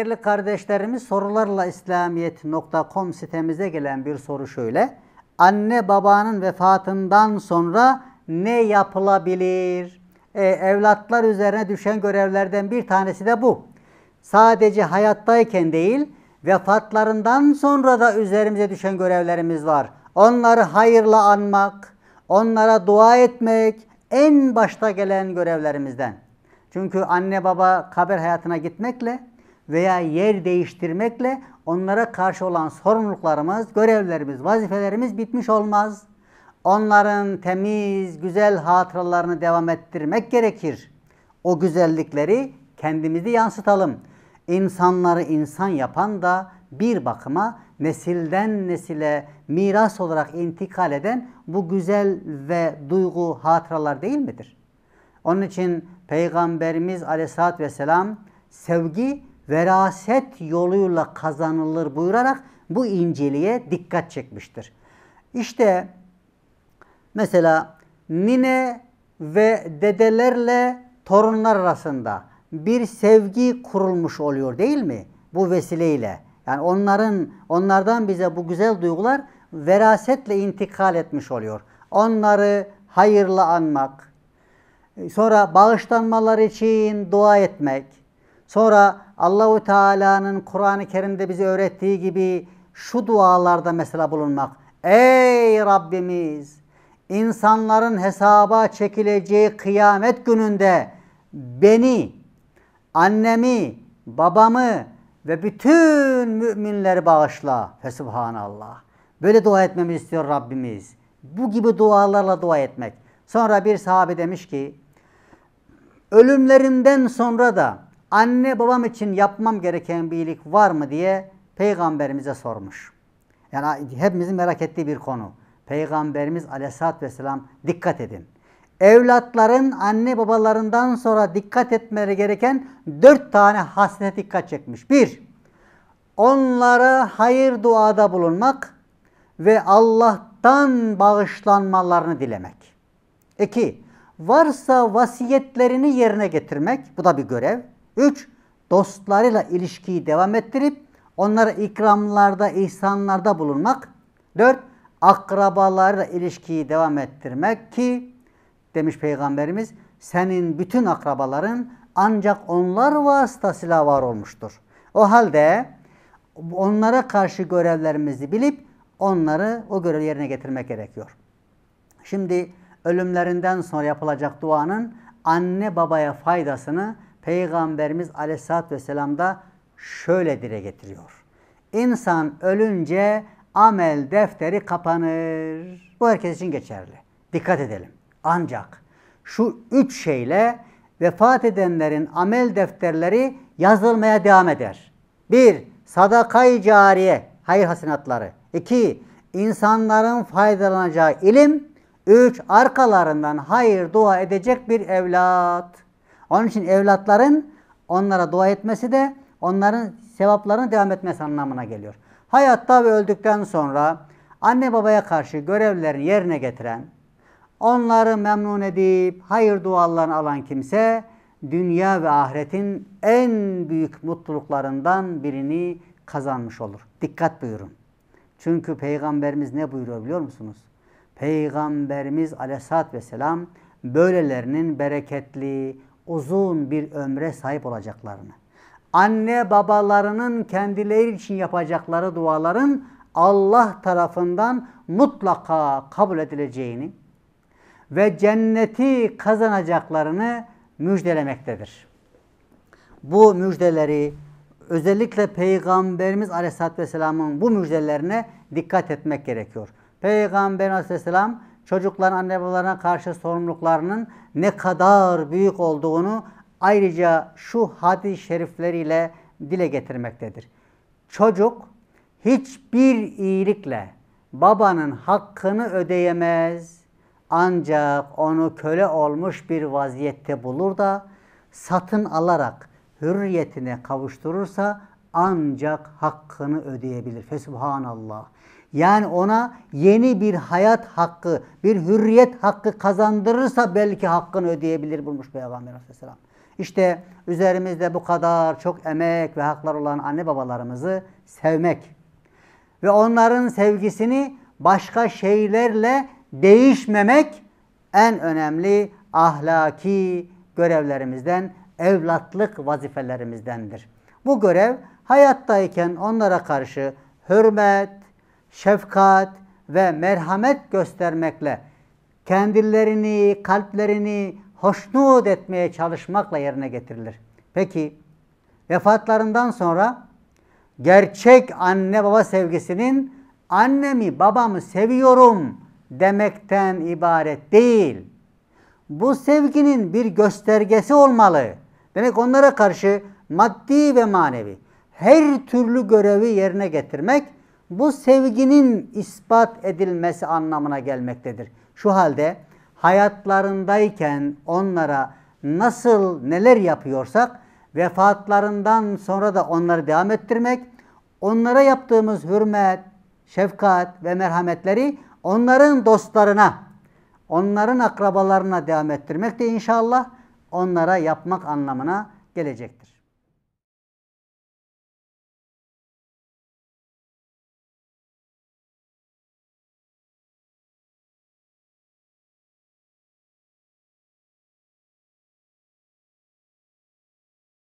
değerli kardeşlerimiz sorularla İslamiyet.com sitemize gelen bir soru şöyle. Anne babanın vefatından sonra ne yapılabilir? Ee, evlatlar üzerine düşen görevlerden bir tanesi de bu. Sadece hayattayken değil, vefatlarından sonra da üzerimize düşen görevlerimiz var. Onları hayırla anmak, onlara dua etmek en başta gelen görevlerimizden. Çünkü anne baba kabir hayatına gitmekle veya yer değiştirmekle onlara karşı olan sorumluluklarımız, görevlerimiz, vazifelerimiz bitmiş olmaz. Onların temiz, güzel hatıralarını devam ettirmek gerekir. O güzellikleri kendimizi yansıtalım. İnsanları insan yapan da bir bakıma nesilden nesile miras olarak intikal eden bu güzel ve duygu hatıralar değil midir? Onun için Peygamberimiz aleyhissalatü vesselam sevgi veraset yoluyla kazanılır buyurarak bu inceliğe dikkat çekmiştir. İşte mesela nine ve dedelerle torunlar arasında bir sevgi kurulmuş oluyor değil mi? Bu vesileyle. Yani onların onlardan bize bu güzel duygular verasetle intikal etmiş oluyor. Onları hayırla anmak, sonra bağışlanmalar için dua etmek, sonra Allahu Teala'nın Kur'an-ı Kerim'de bize öğrettiği gibi şu dualarda mesela bulunmak. Ey Rabbimiz! insanların hesaba çekileceği kıyamet gününde beni, annemi, babamı ve bütün müminleri bağışla. Fesubhanallah. Böyle dua etmemizi istiyor Rabbimiz. Bu gibi dualarla dua etmek. Sonra bir sahabe demiş ki, ölümlerimden sonra da anne babam için yapmam gereken bir iyilik var mı diye peygamberimize sormuş. Yani hepimizin merak ettiği bir konu. Peygamberimiz aleyhissalatü vesselam dikkat edin. Evlatların anne babalarından sonra dikkat etmeleri gereken dört tane hasrete dikkat çekmiş. Bir, onlara hayır duada bulunmak ve Allah'tan bağışlanmalarını dilemek. İki, varsa vasiyetlerini yerine getirmek. Bu da bir görev. Üç, dostlarıyla ilişkiyi devam ettirip onlara ikramlarda, ihsanlarda bulunmak. Dört, akrabalarla ilişkiyi devam ettirmek ki demiş Peygamberimiz senin bütün akrabaların ancak onlar vasıtasıyla var olmuştur. O halde onlara karşı görevlerimizi bilip onları o görev yerine getirmek gerekiyor. Şimdi ölümlerinden sonra yapılacak duanın anne babaya faydasını Peygamberimiz aleyhissalatü vesselam da şöyle dile getiriyor. İnsan ölünce amel defteri kapanır. Bu herkes için geçerli. Dikkat edelim. Ancak şu üç şeyle vefat edenlerin amel defterleri yazılmaya devam eder. Bir, sadakayı cariye, hayır hasenatları. İki, insanların faydalanacağı ilim. Üç, arkalarından hayır dua edecek bir evlat. Onun için evlatların onlara dua etmesi de onların sevaplarının devam etmesi anlamına geliyor. Hayatta ve öldükten sonra anne babaya karşı görevlerini yerine getiren, onları memnun edip hayır dualarını alan kimse dünya ve ahiretin en büyük mutluluklarından birini kazanmış olur. Dikkat buyurun. Çünkü Peygamberimiz ne buyuruyor biliyor musunuz? Peygamberimiz aleyhissalatü vesselam böylelerinin bereketli, uzun bir ömre sahip olacaklarını, anne babalarının kendileri için yapacakları duaların Allah tarafından mutlaka kabul edileceğini ve cenneti kazanacaklarını müjdelemektedir. Bu müjdeleri özellikle Peygamberimiz Aleyhisselatü Vesselam'ın bu müjdelerine dikkat etmek gerekiyor. Peygamber Aleyhisselam çocukların anne babalarına karşı sorumluluklarının ne kadar büyük olduğunu ayrıca şu hadis-i şerifleriyle dile getirmektedir. Çocuk hiçbir iyilikle babanın hakkını ödeyemez. Ancak onu köle olmuş bir vaziyette bulur da satın alarak hürriyetine kavuşturursa ancak hakkını ödeyebilir. Fesubhanallah. Yani ona yeni bir hayat hakkı, bir hürriyet hakkı kazandırırsa belki hakkını ödeyebilir bulmuş Peygamber Aleyhisselam. İşte üzerimizde bu kadar çok emek ve haklar olan anne babalarımızı sevmek ve onların sevgisini başka şeylerle değişmemek en önemli ahlaki görevlerimizden, evlatlık vazifelerimizdendir. Bu görev hayattayken onlara karşı hürmet, şefkat ve merhamet göstermekle kendilerini, kalplerini hoşnut etmeye çalışmakla yerine getirilir. Peki vefatlarından sonra gerçek anne baba sevgisinin annemi babamı seviyorum demekten ibaret değil. Bu sevginin bir göstergesi olmalı. Demek onlara karşı maddi ve manevi her türlü görevi yerine getirmek bu sevginin ispat edilmesi anlamına gelmektedir. Şu halde hayatlarındayken onlara nasıl neler yapıyorsak vefatlarından sonra da onları devam ettirmek, onlara yaptığımız hürmet, şefkat ve merhametleri onların dostlarına, onların akrabalarına devam ettirmek de inşallah onlara yapmak anlamına gelecektir.